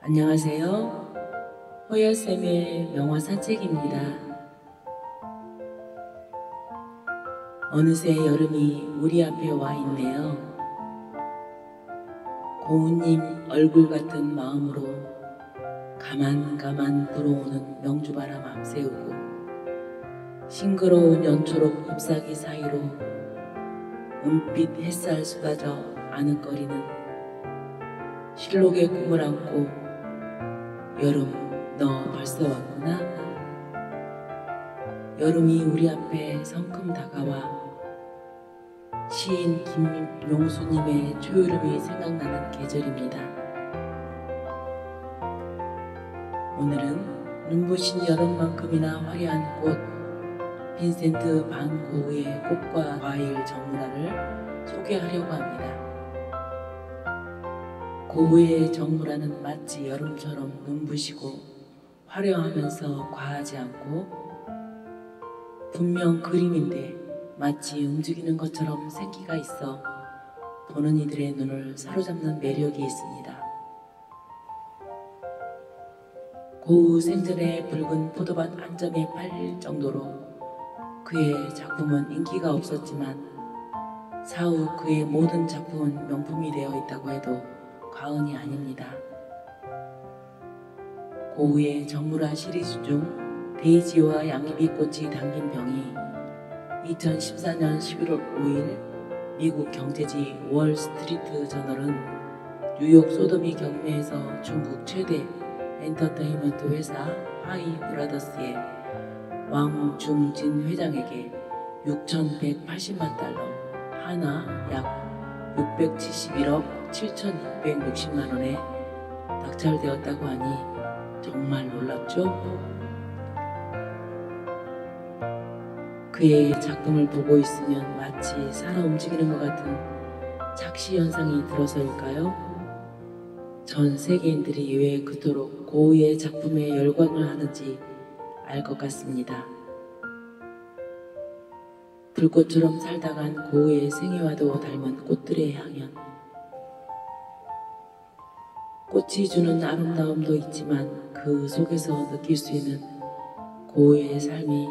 안녕하세요. 호야쌤의 명화 산책입니다. 어느새 여름이 우리 앞에 와 있네요. 고운님 얼굴 같은 마음으로 가만가만 불어오는 명주바람 앞세우고 싱그러운 연초록 잎사귀 사이로 은빛 햇살 쏟아져 아늑거리는 실록의 꿈을 안고 여름 너 벌써 왔구나 여름이 우리 앞에 성큼 다가와 시인 김용수님의 초여름이 생각나는 계절입니다. 오늘은 눈부신 여름만큼이나 화려한 꽃 빈센트 반 고흐의 꽃과 과일 정문화를 소개하려고 합니다. 고흐의 정문화는 마치 여름처럼 눈부시고 화려하면서 과하지 않고 분명 그림인데 마치 움직이는 것처럼 생기가 있어 보는 이들의 눈을 사로잡는 매력이 있습니다. 고흐 생전에 붉은 포도밭 한 점에 팔릴 정도로 그의 작품은 인기가 없었지만 사후 그의 모든 작품은 명품이 되어 있다고 해도 과언이 아닙니다. 고흐의 정물화 시리즈 중 데이지와 양귀비 꽃이 담긴 병이 2014년 11월 5일 미국 경제지 월스트리트 저널은 뉴욕 소더비 경매에서 중국 최대 엔터테인먼트 회사 화이 브라더스의 왕중쥔 회장에게 6,180만 달러 하나 약 671억 7,660만 원에 낙찰되었다고 하니 정말 놀랍죠? 그의 작품을 보고 있으면 마치 살아 움직이는 것 같은 착시 현상이 들어서일까요? 전 세계인들이 왜 그토록 고흐의 작품에 열광을 하는지 알 것 같습니다. 불꽃처럼 살다간 고흐의 생애와도 닮은 꽃들의 향연. 꽃이 주는 아름다움도 있지만 그 속에서 느낄 수 있는 고흐의 삶이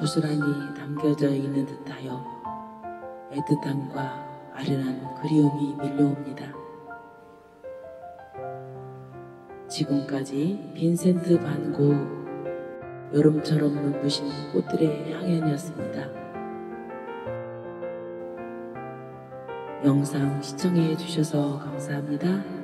고스란히 담겨져 있는 듯하여 애틋함과 아련한 그리움이 밀려옵니다. 지금까지 빈센트 반 고흐 여름처럼 눈부신 꽃들의 향연이었습니다. 영상 시청해 주셔서 감사합니다.